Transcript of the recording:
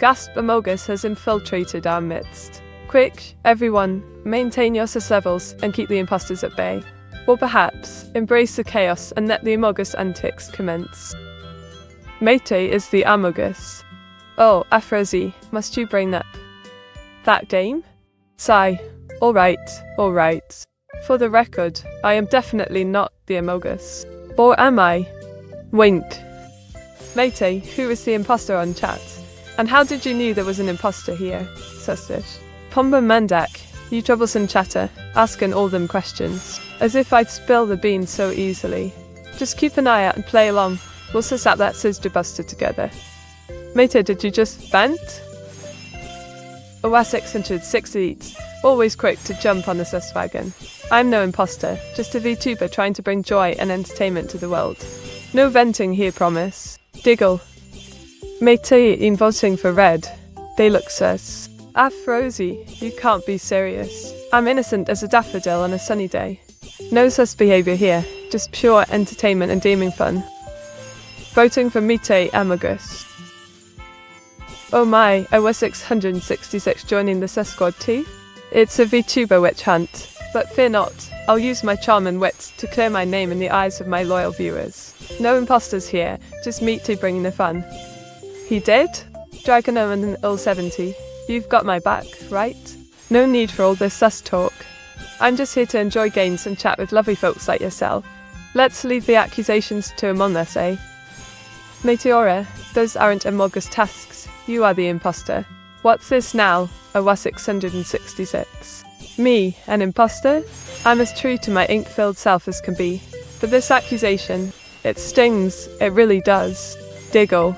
Gasp Amogus has infiltrated our midst. Quick, everyone, maintain your levels and keep the imposters at bay. Or perhaps, embrace the chaos and let the Amogus antics commence. Mate is the Amogus. Oh, Afrozi, must you bring that? That dame? Sigh. Alright, alright. For the record, I am definitely not the Amogus. Or am I? Wink. Mate, who is the imposter on chat? And how did you know there was an imposter here? Sustish. Pomba Mandak, you troublesome chatter, asking all them questions. As if I'd spill the beans so easily. Just keep an eye out and play along. We'll suss out that Sizja Buster together. Mate, did you just vent? OS 668, always quick to jump on the sus wagon. I'm no imposter, just a VTuber trying to bring joy and entertainment to the world. No venting here, promise. Diggle. Mate in voting for red. They look sus. Ah, Rosie, you can't be serious. I'm innocent as a daffodil on a sunny day. No sus behavior here, just pure entertainment and deeming fun. Voting for Mite Amagus. Oh my, I was 666 joining the sus squad too? It's a VTuber witch hunt. But fear not, I'll use my charm and wit to clear my name in the eyes of my loyal viewers. No imposters here, just Mite bringing the fun. He did? Dragon Omen 070. You've got my back, right? No need for all this sus talk. I'm just here to enjoy games and chat with lovely folks like yourself. Let's leave the accusations to Among Us, eh? Meteora, those aren't Amogus tasks. You are the imposter. What's this now? A 666. Me, an imposter? I'm as true to my ink filled self as can be. But this accusation, it stings, it really does. Diggle,